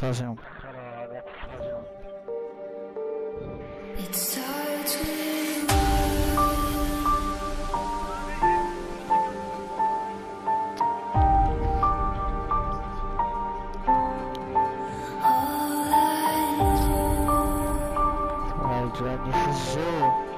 Sozinho. It starts with all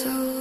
so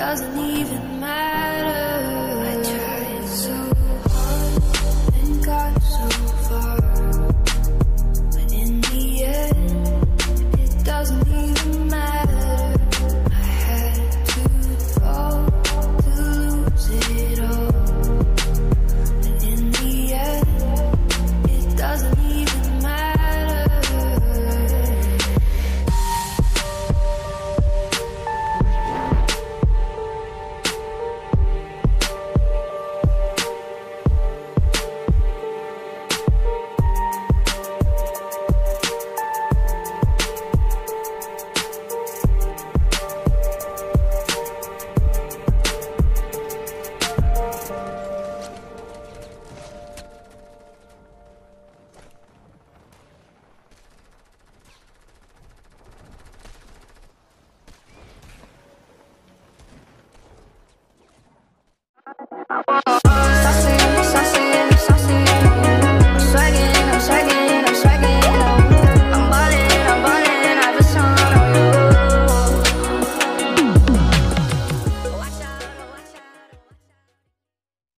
doesn't even matter. Oh.